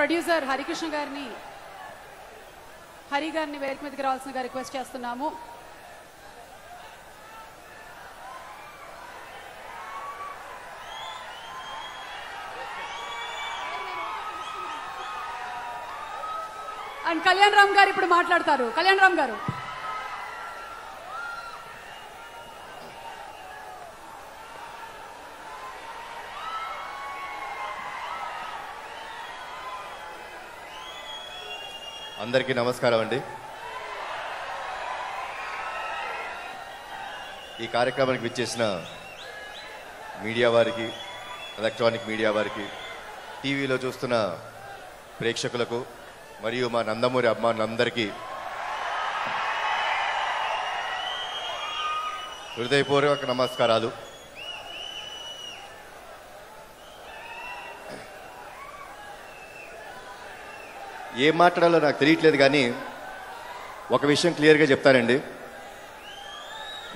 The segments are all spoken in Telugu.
ప్రొడ్యూసర్ హరికృష్ణ గారిని హరి గారిని వేదిక మీదకి రావాల్సిందిగా రిక్వెస్ట్ చేస్తున్నాము. అండ్ కళ్యాణ్ రామ్ గారు ఇప్పుడు మాట్లాడతారు. కళ్యాణ్ రామ్ గారు. అందరికీ నమస్కారం అండి. ఈ కార్యక్రమానికి విచ్చేసిన మీడియా వారికి ఎలక్ట్రానిక్ మీడియా వారికి టీవీలో చూస్తున్న ప్రేక్షకులకు మరియు మా నందమూరి అభిమానులందరికీ హృదయపూర్వక నమస్కారాలు. ఏం మాట్లాడాలో నాకు తెలియట్లేదు కానీ ఒక విషయం క్లియర్గా చెప్తానండి.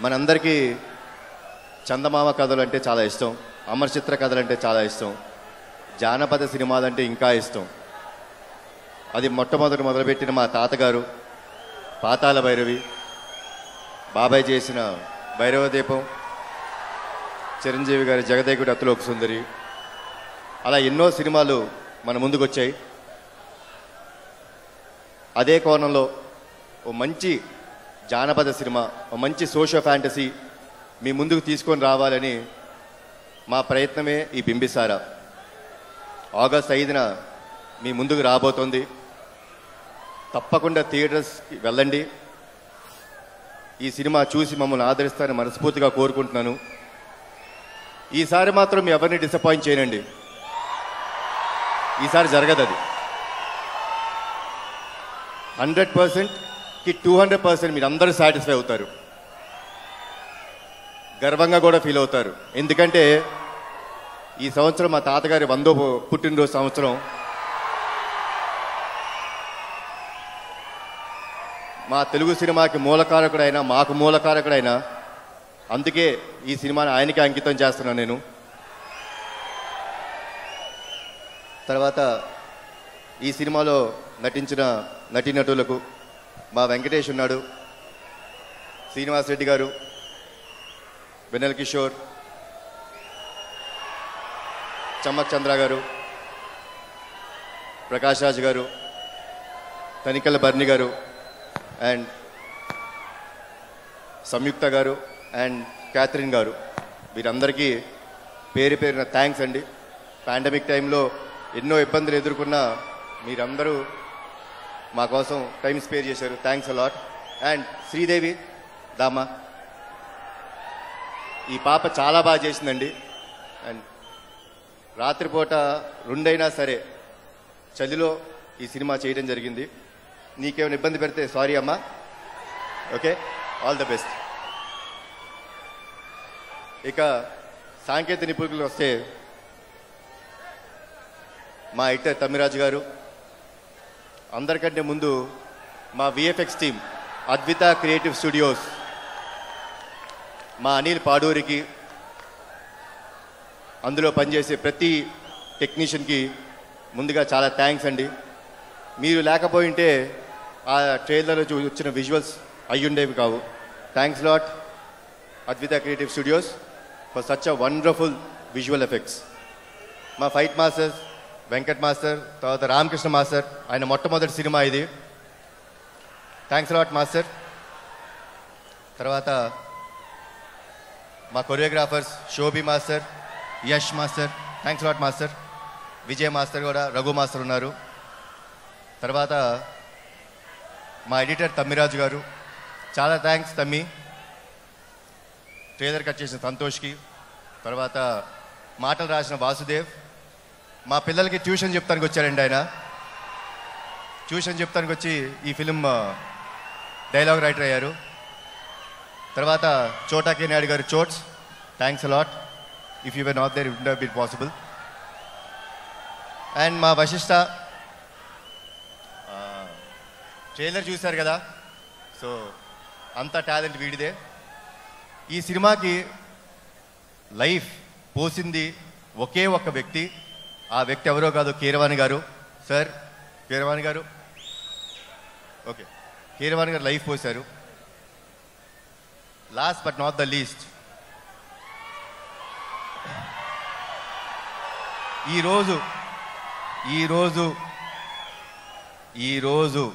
మనందరికీ చందమామ కథలు అంటే చాలా ఇష్టం అమర చిత్ర కథలు అంటే చాలా ఇష్టం జానపద సినిమాలు అంటే ఇంకా ఇష్టం. అది మొట్టమొదటి మొదలుపెట్టిన మా తాతగారు పాతాల భైరవి బాబాయ్ చేసిన భైరవ దీపం చిరంజీవి గారి జగదేకుడి అతులోక సుందరి. అలా ఎన్నో సినిమాలు మన ముందుకొచ్చాయి. అదే కోణంలో ఓ మంచి జానపద సినిమా ఓ మంచి సోషో ఫ్యాంటసీ మీ ముందుకు తీసుకొని రావాలని మా ప్రయత్నమే ఈ బింబిసారా ఆగస్ట్ ఐదున మీ ముందుకు రాబోతోంది. తప్పకుండా థియేటర్స్కి వెళ్ళండి. ఈ సినిమా చూసి మమ్మల్ని ఆదరిస్తారని మనస్ఫూర్తిగా కోరుకుంటున్నాను. ఈసారి మాత్రం మీ ఎవరిని డిసప్పాయింట్ చేయనండి. ఈసారి జరగదు అది. హండ్రెడ్ పర్సెంట్కి టూ హండ్రెడ్ పర్సెంట్ మీరు అందరూ సాటిస్ఫై అవుతారు. గర్వంగా కూడా ఫీల్ అవుతారు. ఎందుకంటే ఈ సంవత్సరం మా తాతగారి వందో పుట్టినరోజు సంవత్సరం. మా తెలుగు సినిమాకి మూలకారకుడైన మాకు మూలకారకుడైన అందుకే ఈ సినిమాని ఆయనకి అంకితం చేస్తున్నాను నేను. తర్వాత ఈ సినిమాలో నటించిన నటీనటులకు మా వెంకటేష్ ఉన్నాడు శ్రీనివాస్ రెడ్డి గారు వెన్నెల కిషోర్ చమ్మక్ చంద్ర గారు ప్రకాష్ రాజ్ గారు తనికల బర్ని గారు అండ్ సంయుక్త గారు అండ్ క్యాథరిన్ గారు. వీరందరికీ పేరు పేరున థ్యాంక్స్ అండి. పాండమిక్ టైంలో ఎన్నో ఇబ్బందులు ఎదుర్కొన్న మీరందరూ మా కోసం టైం స్పేర్ చేశారు. Thanks a lot and Sridevi దామా ఈ పాప చాలా బాగా చేసిందండి. అండ్ రాత్రిపూట రెండైనా సరే చలిలో ఈ సినిమా చేయడం జరిగింది. నీకేమైనా ఇబ్బంది పెడితే సారీ అమ్మా. ఓకే ఆల్ ద బెస్ట్ ఇక సాంకేతిక నిపుణులు వస్తే మా ఎడిటర్ తమ్మిరాజు గారు అందరికంటే ముందు మా VFX team Advitha creative studios మా అనిల్ పాడూరికి అందులో పనిచేసే ప్రతి టెక్నీషియన్కి ముందుగా చాలా థ్యాంక్స్ అండి. మీరు లేకపోయింటే ఆ ట్రైలర్లో చూ వచ్చిన విజువల్స్ అయ్యుండేవి కావు. Thanks lot Advitha creative studios for such a wonderful visual effects మా ఫైట్ మాస్టర్స్ వెంకట్ మాస్టర్ తర్వాత రామకృష్ణ మాస్టర్ ఆయన మొట్టమొదటి సినిమా ఇది. Thanks lot master. తర్వాత మా choreographers Shobhi master Yash master thanks lot master. Vijay master కూడా రఘు మాస్టర్ ఉన్నారు. తర్వాత మా ఎడిటర్ తమ్మిరాజు గారు. చాలా థ్యాంక్స్ తమ్మి. ట్రేలర్ కట్ చేసిన సంతోష్కి. తర్వాత మాటలు రాసిన వాసుదేవ్. మా పిల్లలకి ట్యూషన్ చెప్తానికి వచ్చారండి ఆయన. ట్యూషన్ చెప్తానికి వచ్చి ఈ ఫిలిం డైలాగ్ రైటర్ అయ్యారు. తర్వాత చోటా కే నాయుడు గారు చోట్స్. Thanks a lot if you were not there would be possible and మా వశిష్ట ట్రైలర్ చూశారు కదా. సో అంత టాలెంట్ వీడిదే. ఈ సినిమాకి లైఫ్ పోసింది ఒకే ఒక్క వ్యక్తి. ఆ వ్యక్తి ఎవరో కాదు కీరవాణి గారు. సార్ కీరవాణి గారు. ఓకే. కీరవాణి గారు లైఫ్ పోశారు. Last but not the least ఈరోజు ఈరోజు ఈరోజు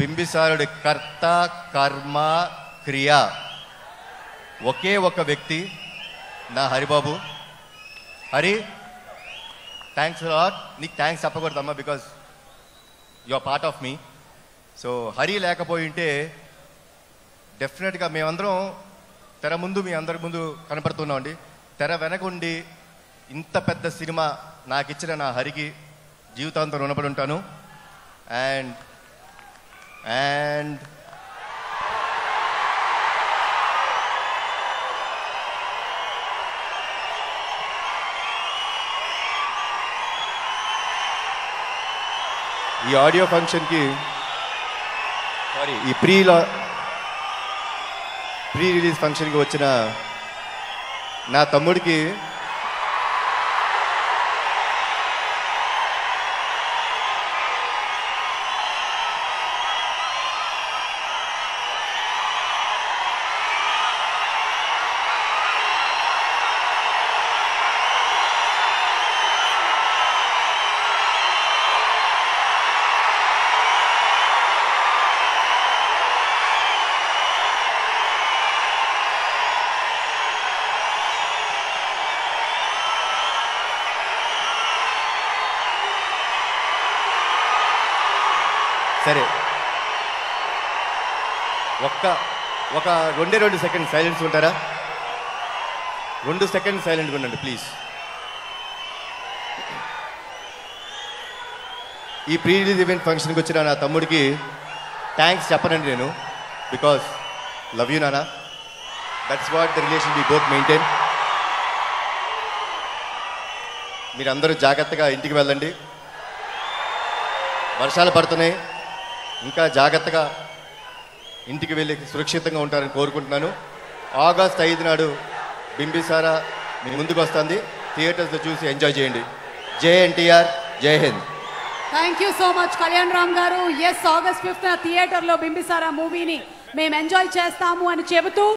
బింబిసారుడి కర్త కర్మ క్రియ ఒకే ఒక వ్యక్తి నా హరిబాబు. హరి థ్యాంక్స్ లాట్ నీకు thanks చెప్పకూడదమ్మా because you are part of me so Hari లేకపోయి ఉంటే డెఫినెట్గా మేమందరం తెర ముందు మీ అందరి ముందు కనపడుతున్నామండి తెర వెనకుండి ఇంత పెద్ద సినిమా నాకు ఇచ్చిన నా హరికి జీవితాంతం రుణపడి ఉంటాను. అండ్ అండ్ ఈ ఆడియో ఫంక్షన్కి సారీ ఈ ప్రీ ప్రీ రిలీజ్ ఫంక్షన్కి వచ్చిన నా తమ్ముడికి సరే. ఒక్క ఒక రెండే రెండు సెకండ్ సైలెన్స్ ఉంటారా? రెండు సెకండ్ సైలెంట్గా ఉండండి ప్లీజ్. ఈ ప్రీ రిలీజ్ ఈవెంట్ ఫంక్షన్కి వచ్చిన నా తమ్ముడికి థ్యాంక్స్ చెప్పనండి నేను. బికాస్ లవ్ యూ నానా. That's what the relation be both maintain మీరందరూ జాగ్రత్తగా ఇంటికి వెళ్ళండి. వర్షాలు పడుతున్నాయి. ఇంకా జాగ్రత్తగా ఇంటికి వెళ్ళి సురక్షితంగా ఉంటారని కోరుకుంటున్నాను. ఆగస్ట్ ఐదు నాడు బింబిసారా మీ ముందుకు వస్తుంది. థియేటర్స్లో చూసి ఎంజాయ్ చేయండి. జై ఎన్టీఆర్ జై Hind. Thank you so much Kalyan Ram garu. Yes August fifth థియేటర్లో బింబిసారా మూవీని మేము ఎంజాయ్ చేస్తాము అని చెబుతూ